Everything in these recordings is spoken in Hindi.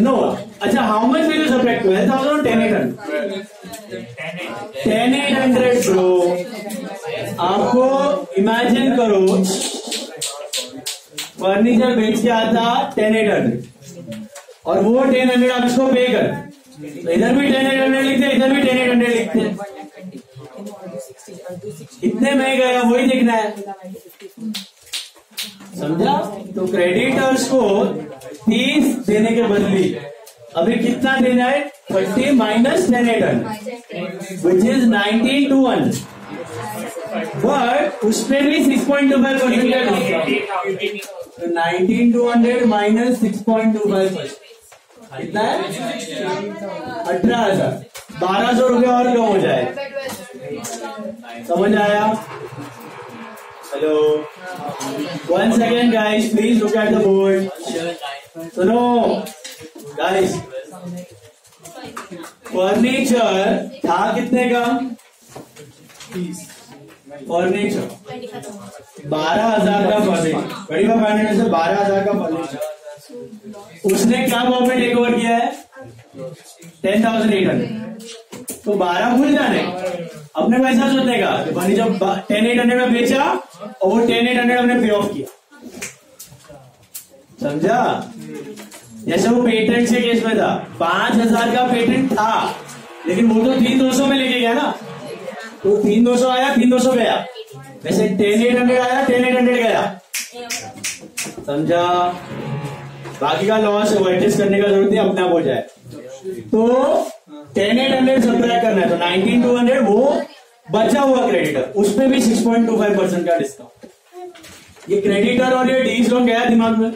नो अच्छा how much will you subtract twelve thousand ten eight hundred ten eight hundred आपको इमेजिन करो फर्नीचर बेच के आता टेन एट हंड्रेड और वो टेन हंड्रेड आप इसको पे कर. तो इधर भी टेन एट हंड्रेड लिखते, इधर भी टेन एट हंड्रेड लिखते. कितने में गया वही देखना है। समझा? तो क्रेडिटर्स को तीस देने के बदले। अभी कितना देना है? Thirty minus ten which is nineteen two one but उस पर भी six point two five percent तो nineteen two hundred minus six point two five percent कितना है? अठारह हज़ार। बारह सौ रुपये और कम हो जाए? समझ आया? Hello one second guys please look at the board सुनो गाइस फर्नीचर था कितने का? फर्नीचर बारह हज़ार का फर्नीचर बड़ी फाइव से बारह हज़ार का फर्नीचर उसने क्या में टेक ओवर किया है? Ten thousand eight hundred. तो बारह भूल जाने। अपने पैसा सोचने का जब टेन एट हंड्रेड में बेचा, और वो टेन एट हंड्रेड हमने पे ऑफ़ किया। समझा? जैसे वो पेटेंट के केस में था। पाँच हज़ार का पेटेंट था। लेकिन वो तो तीन दो सौ में लेके गया ना। तो तीन दो सौ आया, तीन दो सौ गया। वैसे टेन एट हंड्रेड आया, टेन एट हंड्रेड गया। समझा? बाकी का लॉस एडजस्ट करने का ज़रूरत नहीं, अपने आप हो जाए। तो टेन एट हंड्रेड सब्ट्रैक्ट करना है तो नाइनटीन टू हंड्रेड वो बचा हुआ क्रेडिटर उस पर भी six point two five percent का डिस्काउंट ये क्रेडिटर और ये डीज लोन गया दिमाग में?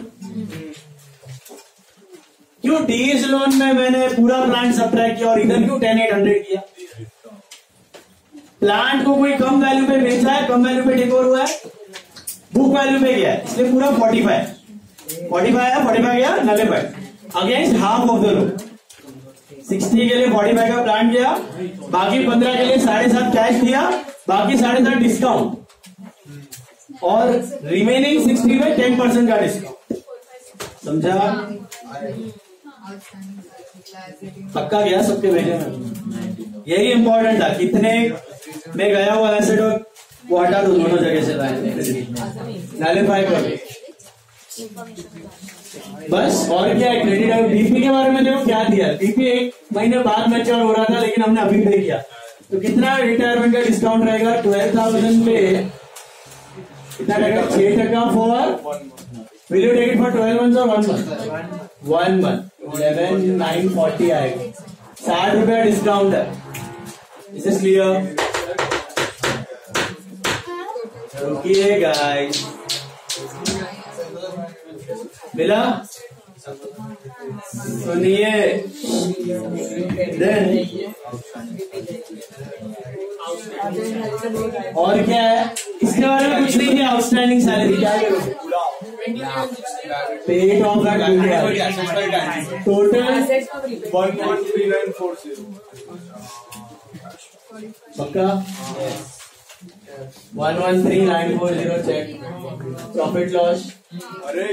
क्यों डीज लोन में मैंने पूरा प्लांट सब्ट्रैक्ट किया और इधर क्यों टेन एट हंड्रेड किया? प्लांट को कोई कम वैल्यू पे बेचा है, कम वैल्यू पे टेक ओवर हुआ है? बुक वैल्यू पे गया इसलिए पूरा फोर्टी फाइव फोर्टी फाइव है फोर्टी फाइव गया, नब्बे। Five against half of the loan sixty के लिए फोर्टी फाइव का प्लान किया, बाकी पंद्रह के लिए साढ़े सात कैश दिया, बाकी साढ़े सात डिस्काउंट और रिमेनिंग सिक्सटी में टेन परसेंट का डिस्काउंट समझा? पक्का गया सबके भेजे में यही इंपॉर्टेंट था, कितने में गया हुआ एसेट वो हटा दो दोनों जगह से नैलिफाई कर बस, और क्या है क्रेडिट और बीपी के बारे में देखो, क्या दिया बीपी एक महीने बाद मैच्योर हो रहा था, लेकिन हमने अभी पे किया। तो कितना रिटायरमेंट का डिस्काउंट रहेगा? ट्वेल्व थाउज़ेंड पे कितना रहेगा? छह टका for will you take it for twelve month और one month one month eleven nine forty आएगा। साठ रुपया डिस्काउंट है। इसे क्लियर रुकिए गाइस मिला? सुनिए। देन, और क्या है? इसके बारे में कुछ नहीं किया आउटस्टैंडिंग सैलरी क्या पेड ऑफ़ टोटल पक्का one one three nine four zero check profit loss अरे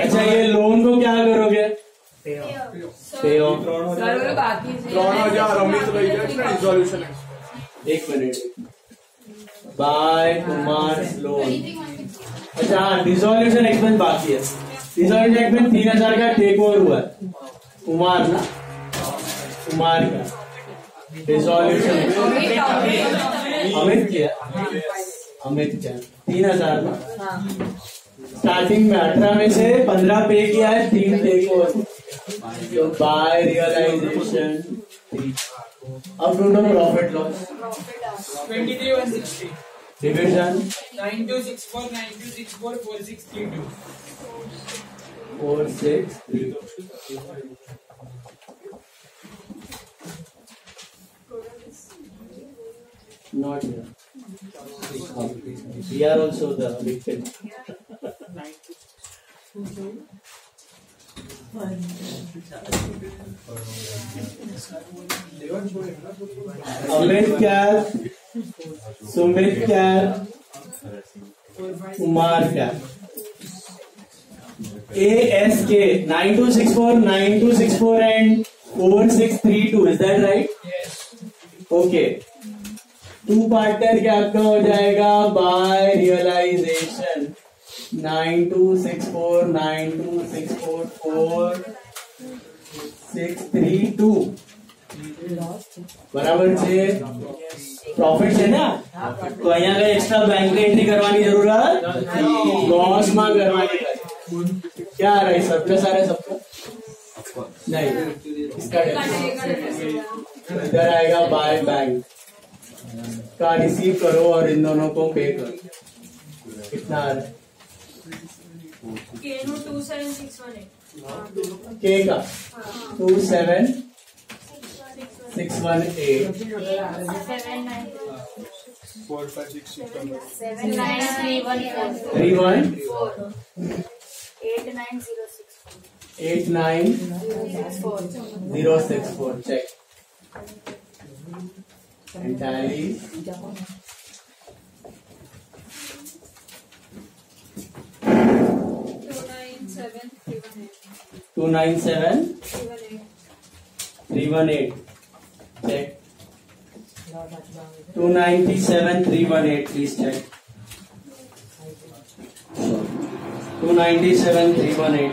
अच्छा ये लोन को क्या करोगे? एक मिनट। बाय कुमार लोन अच्छा हाँ, डिजोल्यूशन एक्सपेंस बाकी है। डिजोल्यूशन एक्सपेंस तीन हज़ार का टेक ओवर हुआ है। कुमार ना? कुमार का। डिसोल्यूशन अमित किया अमित क्या तीन हज़ार ना? स्टार्टिंग में अठारह में से पंद्रह पे किया है, तीन ओवर तो बाय रियलाइजेशन अब ढूंढो profit loss 23 160 division 9264 9264 4632 four, six, three. Not here. We are also the victim. Amit क्या सुमित क्या कुमार क्या ASK 9264 9264 and 4632 is that right Yes. Okay two partner क्या आपका हो जाएगा. By realization nine two six four, nine two six four four, six three two. बराबर से प्रॉफिट है ना? तो यहाँ का एक्स्ट्रा बैंक में एंट्री करवानी ज़रूरत? लॉस माँ करवानी क्या आ रहा है? सब का रहा है नहीं. इसका इधर आएगा बाय बैंक का रिसीव करो और इन दोनों को पे करो। कितना आ रहा है two seven six one eight के? का two seven six one eight three one eight nine zero six four check two nine seven three one eight two nine seven three one eight three one eight check two ninety seven three one eight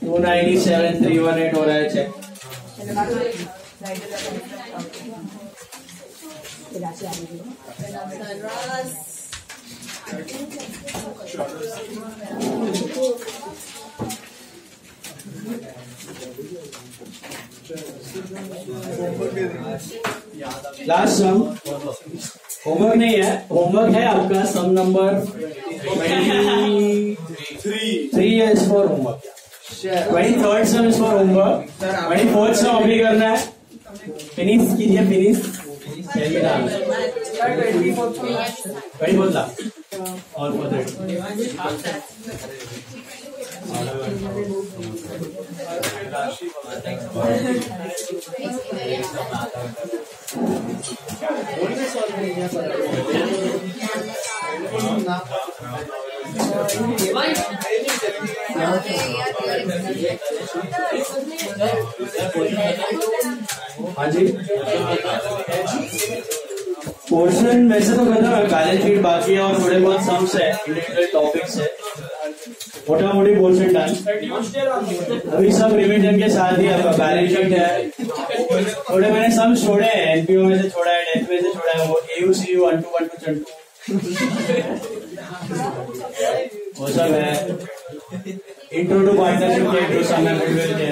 two ninety seven three one eight हो रहा है चेक लास्ट सम होमवर्क नहीं है. होमवर्क है आपका sum number three is for homework twenty third sum is for homework twenty fourth sum अभी करना है. फिनिश कीजिए फिनिश ट्वेंटी फोर्थ था और फर्दर हाँ जी। पोर्शन, वैसे तो खत्म है बैलेंस शीट बाकी है और थोड़े बहुत सम्स है इंडिविजुअल टॉपिक्स है। मोटा मोटी पोर्शन डन अभी सब रिविजन के साथ ही आपका बैलेंस शीट है। थोड़े मैंने सम छोड़े हैं एनपीओ में से छोड़ा है डेथ में से छोड़ा है, वो AU C you one two one two Chantu वो सब है। इंट्रो टू पार्टनरशिप के इंट्रो सम है गुडविल के।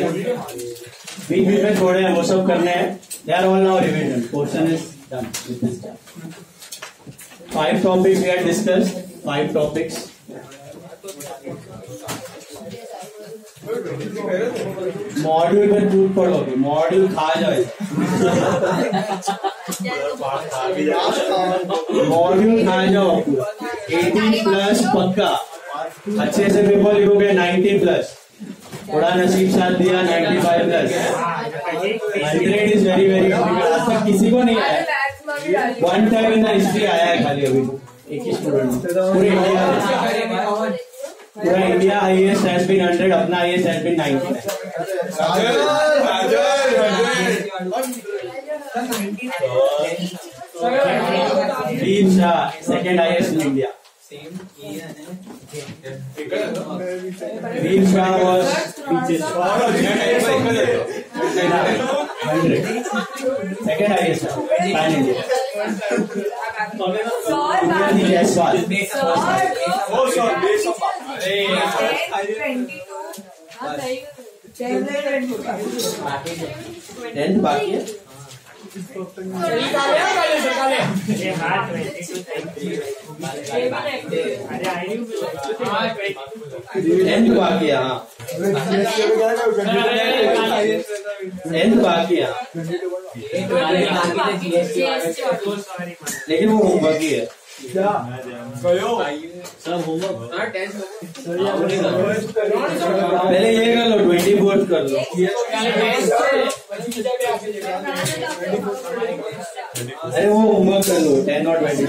बीच बीच में छोड़े हैं, वो सब करने हैं। They are all now revision portion is done five topics we had discussed five topics module में टूट पड़ोगे मॉड्यूल खा जाए मॉड्यूल खा जाओ। एटीन प्लस पक्का। अच्छे से पेपर लिखोगे नाइनटी प्लस थोड़ा नसीब साथ दिया ninety five plus hundred is very very आज तक किसी को नहीं आया। वन टाइम इन हिस्ट्री आया है खाली अभी। एक ही स्टूडेंट पूरे इंडिया पूरा India I S has been hundred अपना has been ninety Veer Shah second highest in India second highest pan India. India बाकी है टेंथ बाकी हाँ टेंथ बाकी है लेकिन वो होमवर्क ही है। पहले ये कर लो ट्वेंटी फोर्थ कर लो। अरे वो होमवर्क कर लो टेन और ट्वेंटी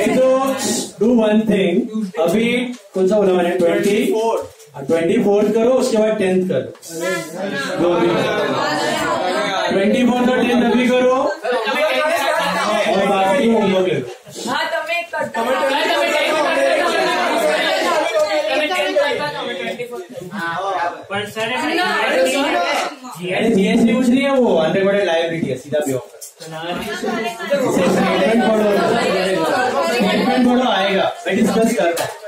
एक तो डू वन थिंग अभी कौन सा बोला मैंने ट्वेंटी ट्वेंटी फोर्थ करो, उसके बाद टेंथ करो। ट्वेंटी फोर्थ और टेंथ अभी करो। और बाकी होमवर्क जीएसटी कुछ नहीं है वो अंडर बड़े लाइब्रेरी है सीधा भी स्टेटमेंट पढ़ो आएगा। मैं डिस्कस करता हूँ।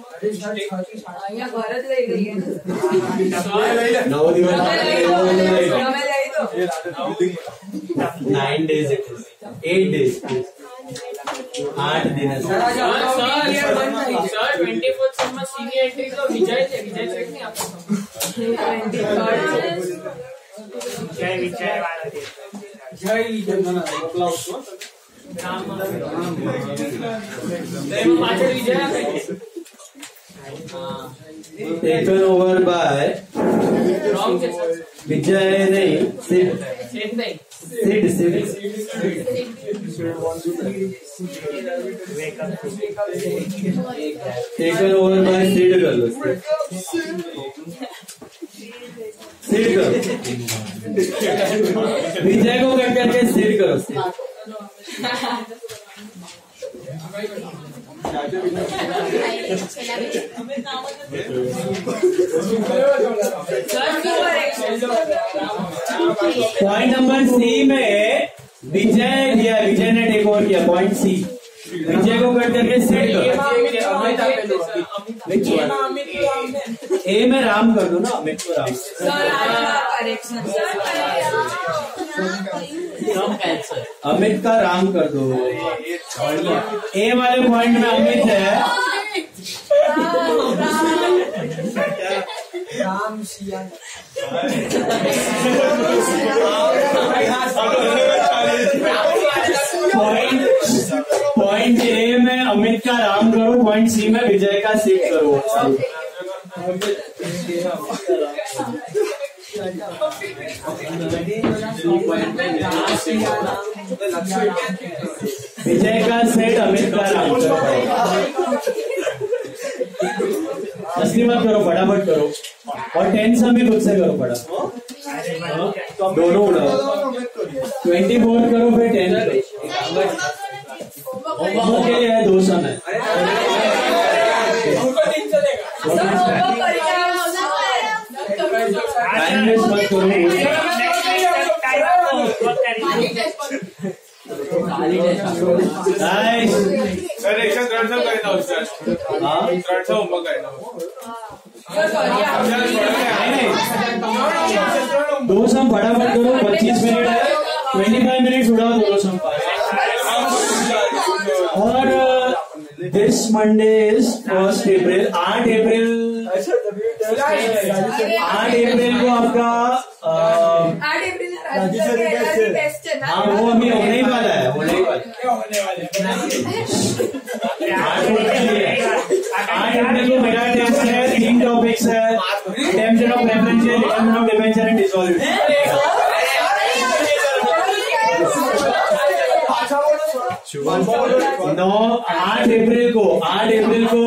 કરવાના છે. અહીંયા ઘર જ લઈ ગઈ નવ દિવસ માટે એવું લઈ લો. તમે લઈ દો nine days it is eight days આઠ દિન હશે taken over by Vijay taken over by Vijay Ray Sid Sid Sid taken over by Sid Girl Sid Girl विजय को कट करके सिर करो पॉइंट नंबर सी में विजय दिया विजय ने टेक ओवर किया पॉइंट सी विजय को कट करके सेट करो ए में राम कर दो ना अमित को राम अमित का राम कर दो। ए वाले पॉइंट में अमित है। पॉइंट पॉइंट ए में अमित का राम करो पॉइंट सी में विजय का सीट करो। विजय का सेट अमित का राम असली मत करो फटाफट करो। और टेन सम भी खुद से करो फटाफट। दोनों उड़ाओ। ट्वेंटी फोर करो फिर टेन करो होमवर्क के लिए है दो सम है दो सम फटाफट करो पच्चीस मिनट है ट्वेंटी फाइव मिनट उड़ाओ दोनों सम और this Monday is first April आठ अप्रैल आठ अप्रैल को आपका uh, हाँ वो अभी होने ही वाला है होने ही वाला है। आठ अप्रैल को मेरा element of debenture and dissolve नौ आठ अप्रैल को आठ अप्रैल को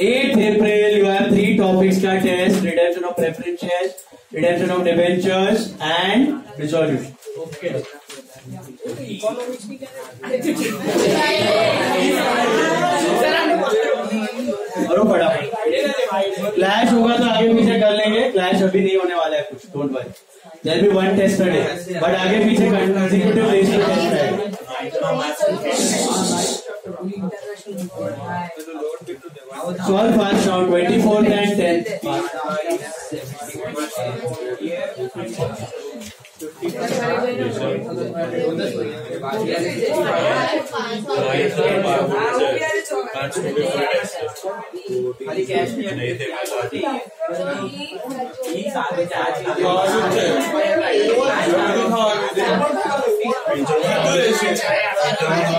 eight April you have three topics का test redemption of preferences redemption of debentures and resolution okay clash होगा तो आगे पीछे कर लेंगे। क्लैश अभी नहीं होने वाला है कुछ don't worry there be one test day but आगे पीछे कंसेक्यूटिव डेज़ का टेस्ट रहेगा solve fast round 24th and 10th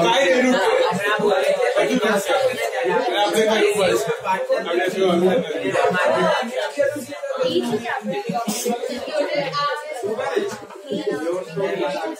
काय रे आपले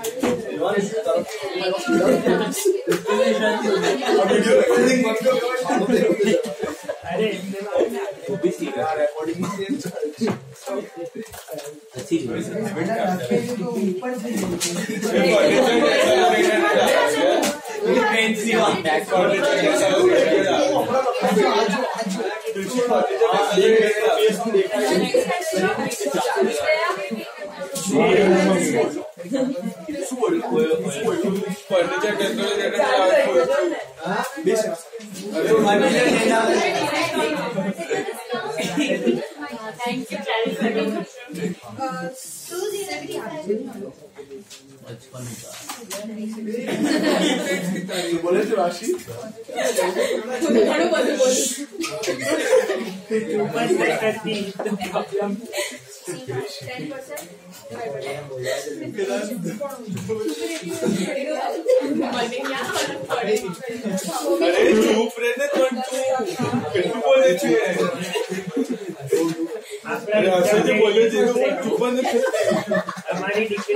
रिकॉर्डिंग मत करो रिकॉर्डिंग फर्नीचर Thank you. बोले तो राशि अरे बोले हमारी डिग्री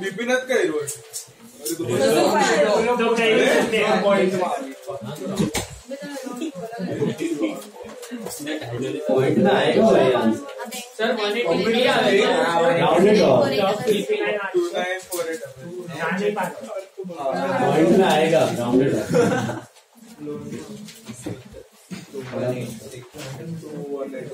વિપિનત કરી રહ્યો તો કઈ પોઈન્ટ ના આયો યાર સર મને ટીપી આવે રાઉન્ડ ઓફ 2948 પોઈન્ટ ના આયેગા round of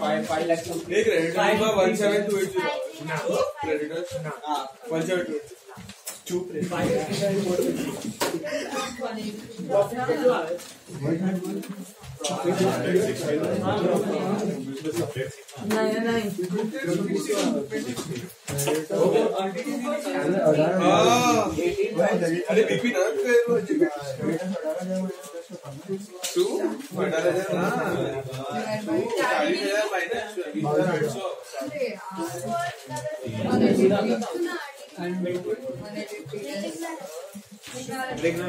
one three five one seven two eight zero. Creditors one seven two eight नाही नाही अरे बीपी ना टू अठारह हज़ार ना चालीस हज़ार माइनस बीस हज़ार देखना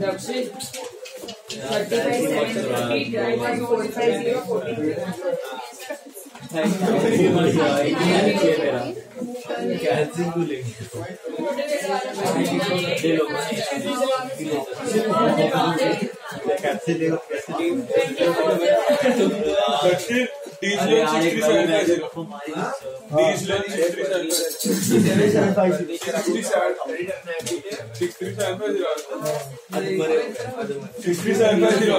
दक्षिण 35 7 45 0 40 six three seven five zero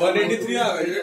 one eighty three आ गए